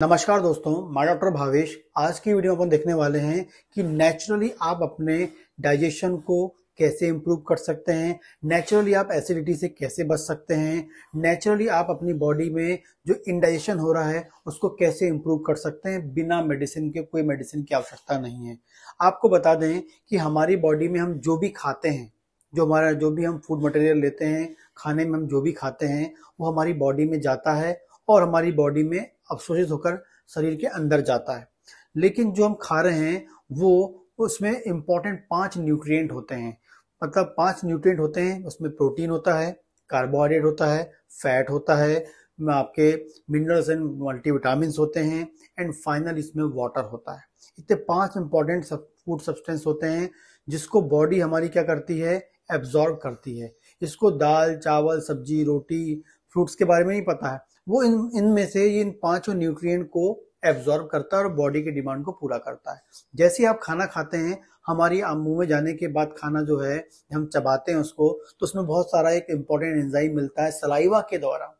नमस्कार दोस्तों मैं डॉक्टर भावेश आज की वीडियो में अपन देखने वाले हैं कि नेचुरली आप अपने डाइजेशन को कैसे इम्प्रूव कर सकते हैं नेचुरली आप एसिडिटी से कैसे बच सकते हैं नेचुरली आप अपनी बॉडी में जो इंडाइजेशन हो रहा है, उसको कैसे इम्प्रूव कर सकते हैं बिना मेडिसिन के, कोई मेडिसिन की आवश्यकता नहीं है। आपको बता दें कि हमारी बॉडी में हम जो भी खाते हैं, जो हमारा, जो भी हम फ़ूड मटेरियल लेते हैं, खाने में हम जो भी खाते हैं, वो हमारी बॉडी में जाता है और हमारी बॉडी में अवशोषित होकर शरीर के अंदर जाता है। लेकिन जो हम खा रहे हैं, वो उसमें इंपॉर्टेंट पाँच न्यूट्रिएंट होते हैं। मतलब पाँच न्यूट्रिएंट होते हैं, उसमें प्रोटीन होता है कार्बोहाइड्रेट होता है फैट होता है आपके मिनरल्स एंड मल्टीविटामिन होते हैं एंड फाइनल इसमें वाटर होता है। इतने पाँच इंपॉर्टेंट फ़ूड सब्सटेंस होते हैं, जिसको बॉडी हमारी क्या करती है? एब्जॉर्ब करती है। इसको दाल, चावल, सब्ज़ी, रोटी फ्रूट्स के बारे में नहीं पता है। वो इन, इनमें से ये इन पाँचों न्यूट्रिएंट को एब्जॉर्ब करता है और बॉडी की डिमांड को पूरा करता है। जैसे आप खाना खाते हैं, हमारी मुँह में जाने के बाद खाना जो है, हम चबाते हैं उसको तो उसमें बहुत सारा एक इंपॉर्टेंट एंजाइम मिलता है सलाइवा के द्वारा।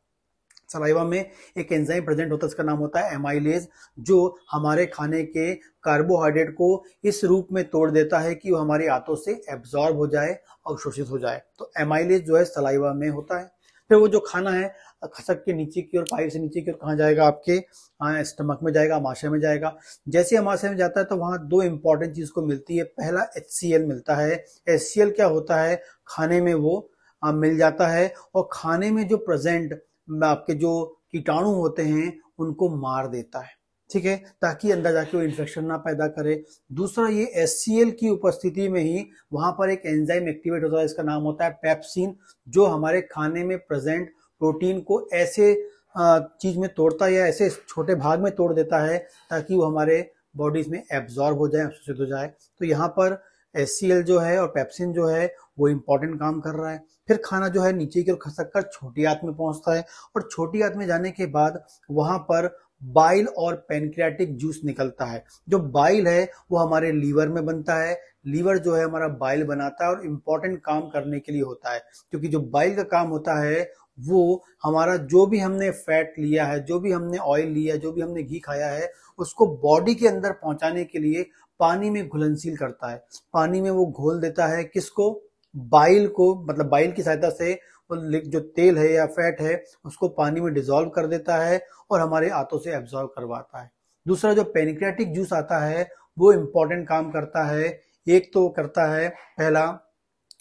सलाइवा में एक एंजाइम प्रेजेंट होता है इसका नाम होता है एमाइलेज जो हमारे खाने के कार्बोहाइड्रेट को इस रूप में तोड़ देता है कि वो हमारे आंतों से एब्जॉर्ब हो जाए अवशोषित हो जाए। तो एमाइलेज जो है सलाइवा में होता है। फिर वो जो खाना है खसक के नीचे की ओर पाइप से नीचे की ओर कहाँ जाएगा आपके? स्टमक में जाएगा आमाशय में जाएगा। जैसे आमाशय में जाता है तो वहाँ दो इंपॉर्टेंट चीज़ को मिलती है। पहला एच मिलता है। एच क्या होता है? खाने में वो आ, मिल जाता है और खाने में जो प्रेजेंट आपके जो कीटाणु होते हैं उनको मार देता है। ठीक है? ताकि अंदर जाके वो इन्फेक्शन ना पैदा करे। दूसरा ये एस की उपस्थिति में ही वहाँ पर एक एंजाइम एक्टिवेट होता है। इसका नाम होता है पेप्सिन जो हमारे खाने में प्रेजेंट प्रोटीन को ऐसे चीज़ में तोड़ता है या ऐसे छोटे भाग में तोड़ देता है ताकि वो हमारे बॉडीज में एब्जॉर्ब हो जाए, अवशोषित हो जाए। तो यहाँ पर एससीएल जो है और पेप्सिन जो है वो इम्पोर्टेंट काम कर रहा है। फिर खाना जो है नीचे की ओर खसक कर छोटी आंत में पहुँचता है और छोटी आंत में जाने के बाद वहाँ पर बाइल और पेनक्रियाटिक जूस निकलता है। जो बाइल है वो हमारे लीवर में बनता है। लीवर जो है हमारा बाइल बनाता है और इम्पोर्टेंट काम करने के लिए होता है। क्योंकि जो बाइल का काम होता है वो हमारा जो भी हमने फैट लिया है, जो भी हमने ऑयल लिया है, जो भी हमने घी खाया है, उसको बॉडी के अंदर पहुँचाने के लिए पानी में घुलनशील करता है। पानी में वो घोल देता है किसको? बाइल को मतलब बाइल की सहायता से वो जो तेल है या फैट है, उसको पानी में डिजोल्व कर देता है और हमारे आंतों से एब्जॉर्व करवाता है। दूसरा जो पेनिक्रेटिक जूस आता है, वो इम्पोर्टेंट काम करता है। एक तो करता है, पहला,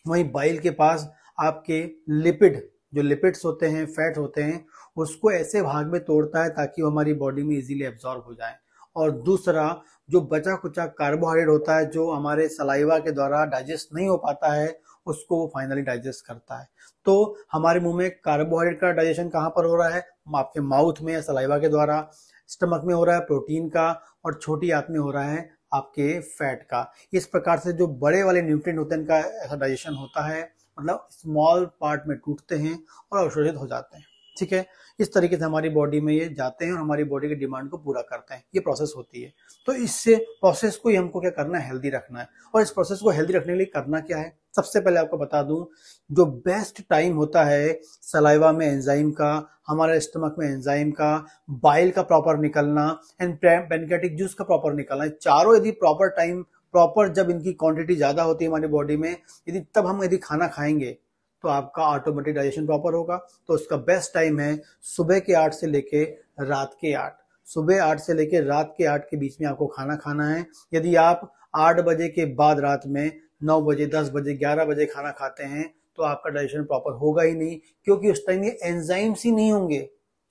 वही बाइल के पास आपके लिपिड जो लिपिड्स होते हैं फैट होते हैं, उसको ऐसे भाग में तोड़ता है ताकि वो हमारी बॉडी में इजीली एब्जॉर्ब हो जाए। और दूसरा, जो बचा कुचा कार्बोहाइड्रेट होता है, जो हमारे सलाइवा के द्वारा डाइजेस्ट नहीं हो पाता है, उसको वो फाइनली डाइजेस्ट करता है। तो हमारे मुँह में कार्बोहाइड्रेट का डाइजेशन कहाँ पर हो रहा है? आपके माउथ में या सलाइवा के द्वारा। स्टमक में हो रहा है प्रोटीन का और छोटी आंत में हो रहा है आपके फैट का। इस प्रकार से जो बड़े वाले न्यूट्रिएंट होते हैं, इनका डाइजेशन होता है। मतलब स्मॉल पार्ट में टूटते हैं और अवशोषित हो जाते हैं। ठीक है? इस तरीके से हमारी बॉडी में ये जाते हैं और हमारी बॉडी की डिमांड को पूरा करते हैं। ये प्रोसेस होती है। तो इससे प्रोसेस को ही हमको क्या करना है? हेल्दी रखना है। और इस प्रोसेस को हेल्दी रखने के लिए करना क्या है? सबसे पहले आपको बता दूँ, जो बेस्ट टाइम होता है सलाइवा में एंजाइम का, हमारे स्टमक में एंजाइम का बाइल का प्रॉपर निकलना एंड पेनकेटिक जूस का प्रॉपर निकलना चारों यदि प्रॉपर टाइम प्रॉपर जब इनकी क्वांटिटी ज़्यादा होती है हमारी बॉडी में, यदि तब हम यदि खाना खाएँगे तो आपका ऑटोमेटिक डाइजेशन प्रॉपर होगा। तो उसका बेस्ट टाइम है सुबह के आठ से लेके रात के आठ। सुबह आठ से लेके रात के आठ के बीच में आपको खाना खाना है। यदि आप आठ बजे के बाद रात में नौ बजे, दस बजे, ग्यारह बजे खाना खाते हैं तो आपका डाइजेशन प्रॉपर होगा ही नहीं, क्योंकि उस टाइम ये एंजाइम्स ही नहीं होंगे।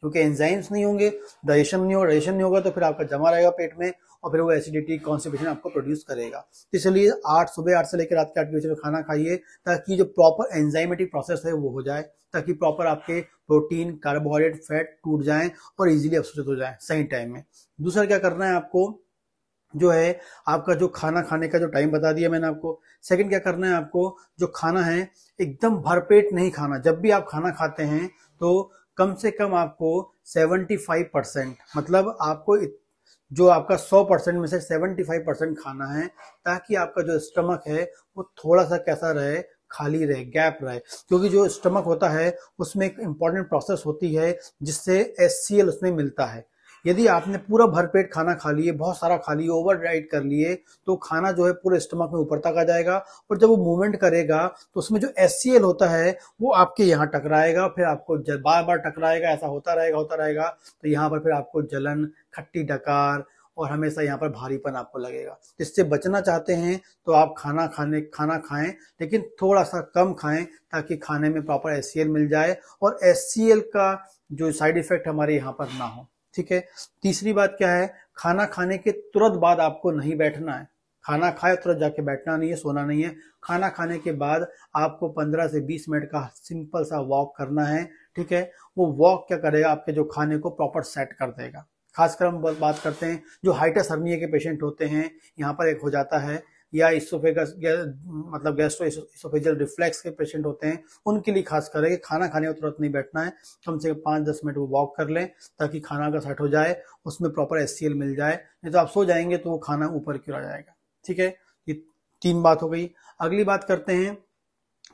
क्योंकि एंजाइम्स नहीं होंगे डाइजेशन नहीं होगा डाइजेशन नहीं होगा तो फिर आपका जमा रहेगा पेट में और फिर वो एसिडिटी कॉन्स्टिपेशन आपको प्रोड्यूस करेगा। तो इसलिए आठ, सुबह आठ से लेकर रात के आठ बजे खाना खाइए ताकि जो प्रॉपर एंजाइमेटिक प्रोसेस है वो हो जाए, ताकि प्रॉपर आपके प्रोटीन कार्बोहाइड्रेट फैट टूट जाए और इजीली अवशोषित हो जाए सही टाइम में। दूसरा क्या करना है आपको? जो है, आपका जो खाना खाने का जो टाइम बता दिया मैंने आपको। सेकंड क्या करना है आपको? जो खाना है, एकदम भरपेट नहीं खाना। जब भी आप खाना खाते हैं तो कम से कम आपको 75 परसेंट मतलब आपको जो आपका 100 परसेंट में से 75 परसेंट खाना है, ताकि आपका जो स्टमक है, वो थोड़ा सा कैसा रहे, खाली रहे, गैप रहे। क्योंकि जो स्टमक होता है, उसमें एक इंपॉर्टेंट प्रोसेस होती है, जिससे एससीएल उसमें मिलता है। यदि आपने पूरा भरपेट खाना खा लिए, बहुत सारा खा लिए ओवर डाइट कर लिए तो खाना जो है पूरे स्टमक में ऊपर तक आ जाएगा। और जब वो मूवमेंट करेगा तो उसमें जो एससीएल होता है, वो आपके यहाँ टकराएगा, फिर आपको बार बार टकराएगा, ऐसा होता रहेगा होता रहेगा तो यहाँ पर फिर आपको जलन, खट्टी डकार और हमेशा यहाँ पर भारीपन आपको लगेगा। इससे बचना चाहते हैं तो आप खाना खाने, खाना खाएँ, लेकिन थोड़ा सा कम खाएँ, ताकि खाने में प्रॉपर एससीएल मिल जाए और एससीएल का जो साइड इफ़ेक्ट हमारे यहाँ पर ना हो। ठीक है? तीसरी बात क्या है? खाना खाने के तुरंत बाद आपको नहीं बैठना है। खाना खाए तुरंत जाके बैठना नहीं है, सोना नहीं है। खाना खाने के बाद आपको 15 से 20 मिनट का सिंपल सा वॉक करना है, ठीक है? वो वॉक क्या करेगा? आपके जो खाने को प्रॉपर सेट कर देगा। खासकर हम बात करते हैं, जो हाइटस हर्निया के पेशेंट होते हैं, यहाँ पर एक हो जाता है या इसोफेगस मतलब गैस्ट्रो इसोफेजल रिफ्लेक्स के पेशेंट होते हैं, उनके लिए खास कर कि खाना खाने में तुरंत नहीं बैठना है। कम से कम पाँच दस मिनट वो वॉक कर लें, ताकि खाना का सेट हो जाए, उसमें प्रॉपर एस मिल जाए, नहीं तो आप सो जाएँगे तो वो खाना ऊपर क्यों आ जाएगा। ठीक है? ये तीन बात हो गई। अगली बात करते हैं,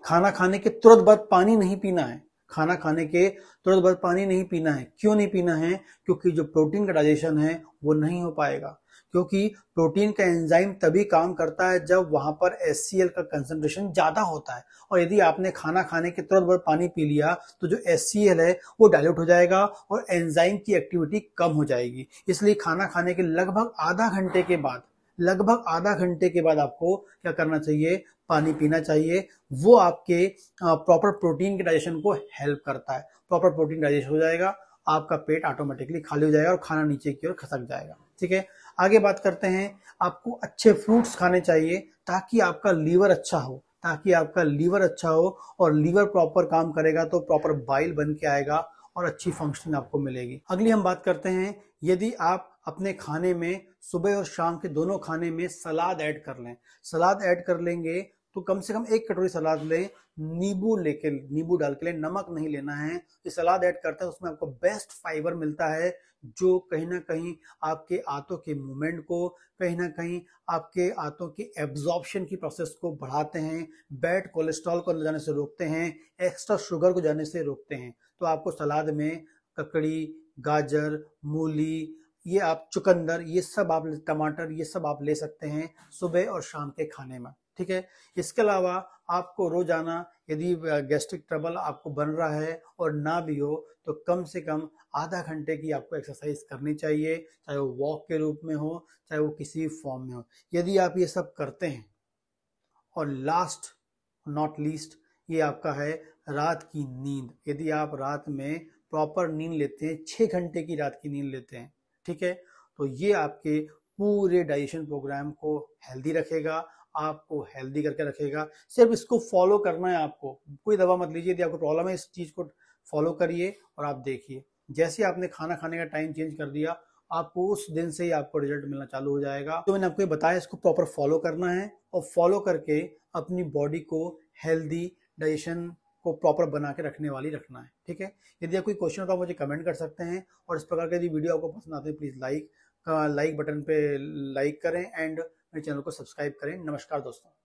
खाना खाने के तुरंत बाद पानी नहीं पीना है। खाना खाने के तुरंत बाद पानी नहीं पीना है। क्यों नहीं पीना है? क्योंकि जो प्रोटीन का डाइजेशन है, वो नहीं हो पाएगा। क्योंकि प्रोटीन का एंजाइम तभी काम करता है जब वहाँ पर एस का कंसेंट्रेशन ज़्यादा होता है। और यदि आपने खाना खाने के तुरंत बाद पानी पी लिया तो जो एस है, वो डायल्यूट हो जाएगा और एंजाइम की एक्टिविटी कम हो जाएगी। इसलिए खाना खाने के लगभग आधा घंटे के बाद, लगभग आधा घंटे के बाद आपको क्या करना चाहिए? पानी पीना चाहिए। वो आपके प्रॉपर प्रोटीन के डाइजेशन को हेल्प करता है। प्रॉपर प्रोटीन डाइजेशन हो जाएगा। आपका पेट ऑटोमेटिकली खाली हो जाएगा और खाना नीचे की ओर खसक जाएगा। ठीक है? आगे बात करते हैं, आपको अच्छे फ्रूट्स खाने चाहिए ताकि आपका लीवर अच्छा हो, ताकि आपका लीवर अच्छा हो और लीवर प्रॉपर काम करेगा तो प्रॉपर बाइल बन के आएगा और अच्छी फंक्शनिंग आपको मिलेगी। अगली हम बात करते हैं, यदि आप अपने खाने में सुबह और शाम के दोनों खाने में सलाद ऐड कर लें। सलाद ऐड कर लेंगे तो कम से कम एक कटोरी सलाद ले, नींबू लेके, नींबू डाल के लें, नमक नहीं लेना है। ये सलाद ऐड करता है, उसमें आपको बेस्ट फाइबर मिलता है, जो कहीं ना कहीं आपके आंतों के मूवमेंट को, कहीं ना कहीं आपके आंतों की एब्जॉर्प्शन की प्रोसेस को बढ़ाते हैं बैड कोलेस्ट्रॉल को जाने से रोकते हैं एक्स्ट्रा शुगर को जाने से रोकते हैं। तो आपको सलाद में ककड़ी, गाजर, मूली, ये आप चुकंदर, ये सब आप टमाटर, ये सब आप ले सकते हैं सुबह और शाम के खाने में। ठीक है? इसके अलावा आपको रोज़ाना यदि गैस्ट्रिक ट्रबल आपको बन रहा है और ना भी हो तो कम से कम आधा घंटे की आपको एक्सरसाइज करनी चाहिए, चाहे वो वॉक के रूप में हो, चाहे वो किसी फॉर्म में हो। यदि आप ये सब करते हैं और लास्ट नॉट लीस्ट ये आपका है रात की नींद। यदि आप रात में प्रॉपर नींद लेते हैं छः घंटे की रात की नींद लेते हैं, ठीक है? तो ये आपके पूरे डाइजेशन प्रोग्राम को हेल्दी रखेगा आपको हेल्दी करके रखेगा। सिर्फ़ इसको फॉलो करना है आपको। कोई दवा मत लीजिए, यदि आपको प्रॉब्लम है, इस चीज़ को फॉलो करिए और आप देखिए। जैसे आपने खाना खाने का टाइम चेंज कर दिया, आपको उस दिन से ही आपको रिज़ल्ट मिलना चालू हो जाएगा। तो मैंने आपको ये बताया, इसको प्रॉपर फॉलो करना है और फॉलो करके अपनी बॉडी को हेल्दी डाइजेशन को प्रॉपर बना के रखने वाली रखना है। ठीक है? यदि आप कोई क्वेश्चन हो तो आप मुझे कमेंट कर सकते हैं और इस प्रकार के यदि वीडियो आपको पसंद आते हैं प्लीज़ लाइक लाइक बटन पे लाइक करें एंड मेरे चैनल को सब्सक्राइब करें। नमस्कार दोस्तों।